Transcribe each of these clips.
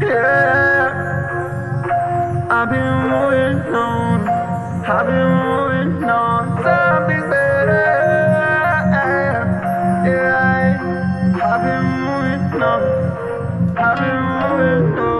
Yeah. I've been moving on. I've been moving on. Something better. Yeah. I've been moving on. I've been moving on.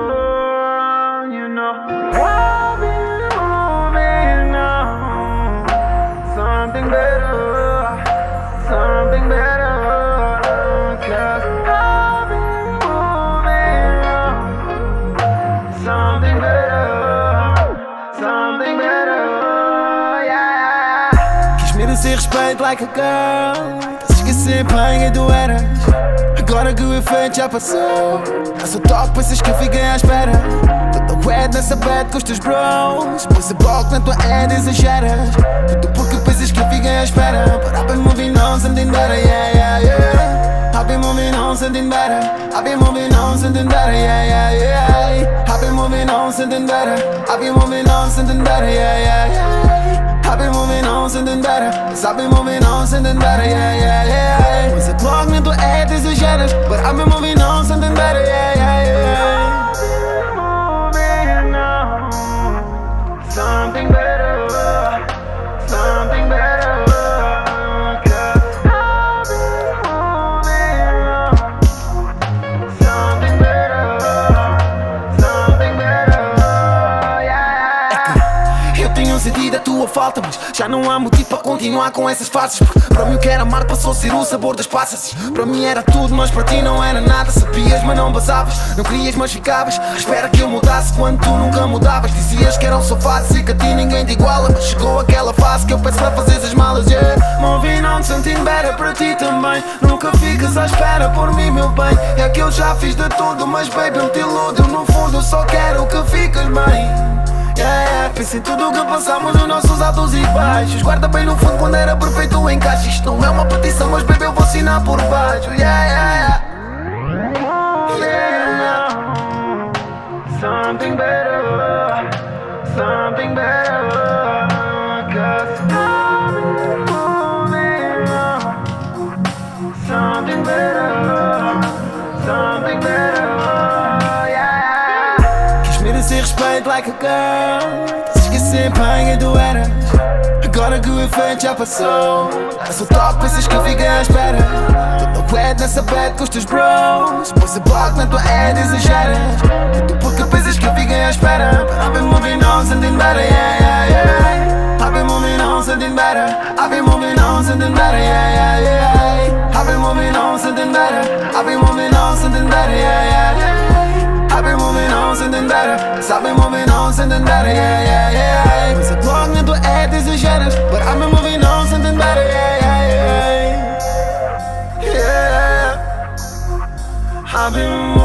Merecer respeito like a girl. A esquecer bem quem tu eras Agora que o efeito já passou Eu sou top, pensas que eu fiquei à espera Toda wet nessa bed com os teus bros Pois a bloco na tua head exageras Tudo porque pensas que eu fiquei à espera But I've been moving on, something better, yeah, yeah, yeah. I've been moving on, something better. I've been moving on, something better, yeah, yeah, yeah. I've been moving on, something better. I've been moving on, something better, yeah, yeah, yeah been moving on, something better. Cause I've been moving on, something better, yeah, yeah, yeah Pois a bloco na tua head exageras But I've been moving on, something better, yeah, yeah, yeah tenho sentido a tua falta, mas já não há motivo para continuar com essas faces. Porque para mim o que era amar passou a ser o sabor das passas. Para mim era tudo, mas para ti não era nada. Sabias, mas não basavas. Não querias, mas ficavas. Espera que eu mudasse quando tu nunca mudavas. Dizias que era um sofá, e que a ti ninguém te iguala. Mas chegou aquela fase que eu peço para fazer as malas. Yeah. Moving on, something better para ti também. Nunca ficas à espera por mim, meu bem. É que eu já fiz de tudo, mas baby, não te iludo. No fundo, só quero que fiques bem. Em tudo o que passamos nos nossos altos e baixos. Guarda bem no fundo quando era perfeito o encaixe Isto não é uma petição, mas baby eu vou assinar por baixo. Yeah, yeah, yeah. Something better, something better. Respeito like a girl. Estás a esquecer bem quem tu Agora que o efeito já passou. Eu sou top, pensas que eu fiquei à espera. Toda wet nessa bed com os teus bros. Pois a bloco na tua head exageras Tudo porque pensas que eu fiquei à espera? But I've been moving on, something better, yeah, yeah, yeah. I've been moving on, something better. I've been moving on, something better, yeah, yeah, yeah. I've been moving on, something better. I've been moving on, something better, yeah, yeah I've been moving on, sending better. Cause I've been moving on, sending better, yeah, yeah, yeah. Hvis jeg klokken er på ett, det er kjærlig. But I've been moving on, sending better, yeah, yeah, yeah. Yeah. I've been